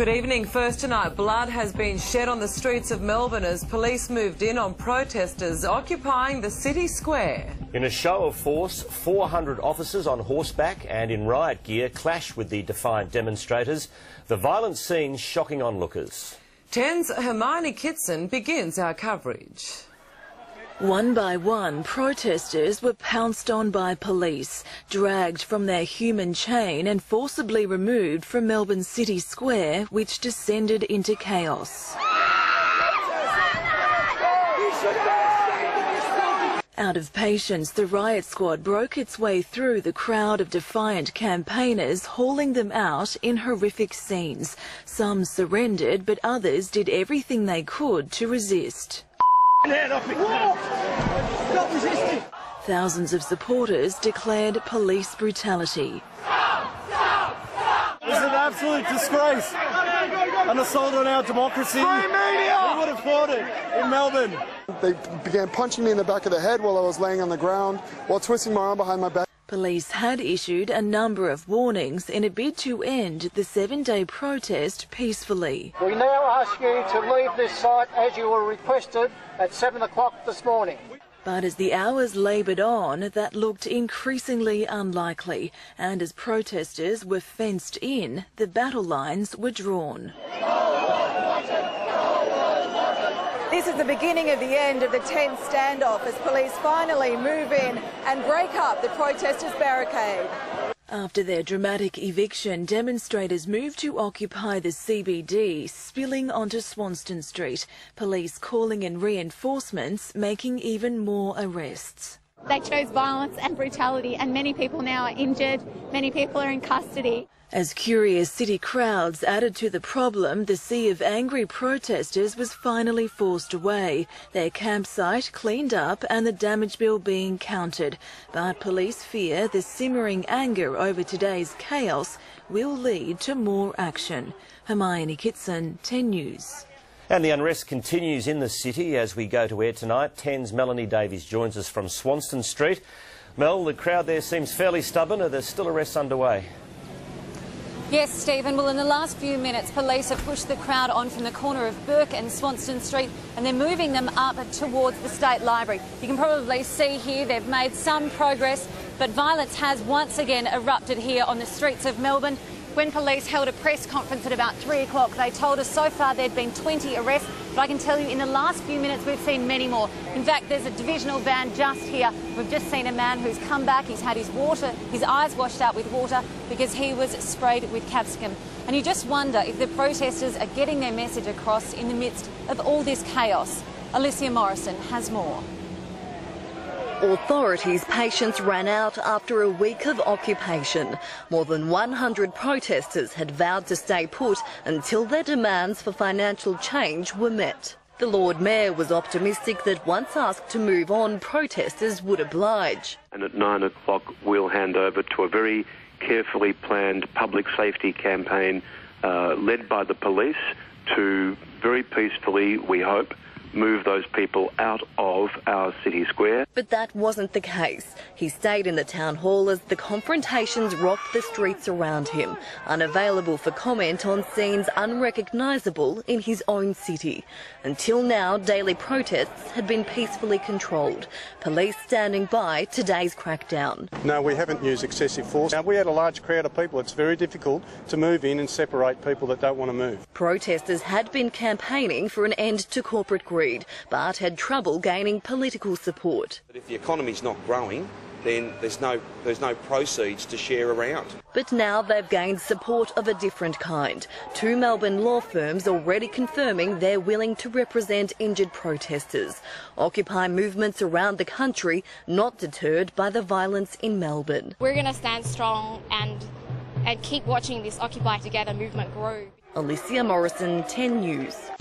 Good evening. First tonight, blood has been shed on the streets of Melbourne as police moved in on protesters occupying the city square. In a show of force, 400 officers on horseback and in riot gear clash with the defiant demonstrators. The violent scene shocking onlookers. 10's Hermione Kitson begins our coverage. One by one, protesters were pounced on by police, dragged from their human chain and forcibly removed from Melbourne City Square, which descended into chaos. Out of patience, the riot squad broke its way through the crowd of defiant campaigners, hauling them out in horrific scenes. Some surrendered, but others did everything they could to resist. Thousands of supporters declared police brutality. This is an absolute disgrace. An assault on our democracy. We would have fought it in Melbourne. They began punching me in the back of the head while I was laying on the ground, while twisting my arm behind my back. Police had issued a number of warnings in a bid to end the seven day protest peacefully. We now ask you to leave this site as you were requested at 7 o'clock this morning. But as the hours laboured on, that looked increasingly unlikely, and as protesters were fenced in, the battle lines were drawn. This is the beginning of the end of the tense standoff as police finally move in and break up the protesters' barricade. After their dramatic eviction, demonstrators moved to occupy the CBD, spilling onto Swanston Street. Police calling in reinforcements, making even more arrests. They chose violence and brutality, and many people now are injured, many people are in custody. As curious city crowds added to the problem, the sea of angry protesters was finally forced away, their campsite cleaned up and the damage bill being counted. But police fear the simmering anger over today's chaos will lead to more action. Hermione Kitson, 10 News. And the unrest continues in the city as we go to air tonight. 10's Melanie Davies joins us from Swanston Street. Mel, the crowd there seems fairly stubborn. Are there still arrests underway? Yes, Stephen. Well, in the last few minutes, police have pushed the crowd on from the corner of Bourke and Swanston Street and they're moving them up towards the State Library. You can probably see here they've made some progress, but violence has once again erupted here on the streets of Melbourne. When police held a press conference at about 3 o'clock, they told us so far there'd been 20 arrests, but I can tell you in the last few minutes we've seen many more. In fact, there's a divisional van just here. We've just seen a man who's come back. He's had his water, his eyes washed out with water because he was sprayed with capsicum. And you just wonder if the protesters are getting their message across in the midst of all this chaos. Alicia Morrison has more. Authorities' patience ran out after a week of occupation. More than 100 protesters had vowed to stay put until their demands for financial change were met. The Lord Mayor was optimistic that once asked to move on, protesters would oblige. And at nine o'clock, we'll hand over to a very carefully planned public safety campaign uh, led by the police to very peacefully, we hope, move those people out of our city square. But that wasn't the case. He stayed in the town hall as the confrontations rocked the streets around him, unavailable for comment on scenes unrecognisable in his own city. Until now, daily protests had been peacefully controlled. Police standing by today's crackdown. No, we haven't used excessive force. Now, we had a large crowd of people. It's very difficult to move in and separate people that don't want to move. Protesters had been campaigning for an end to corporate greed, but had trouble gaining political support. But if the economy's not growing, then there's no there's no proceeds to share around. But now they've gained support of a different kind. Two Melbourne law firms already confirming they're willing to represent injured protesters. Occupy movements around the country not deterred by the violence in Melbourne. We're going to stand strong and and keep watching this Occupy Together movement grow. Alicia Morrison, 10 News.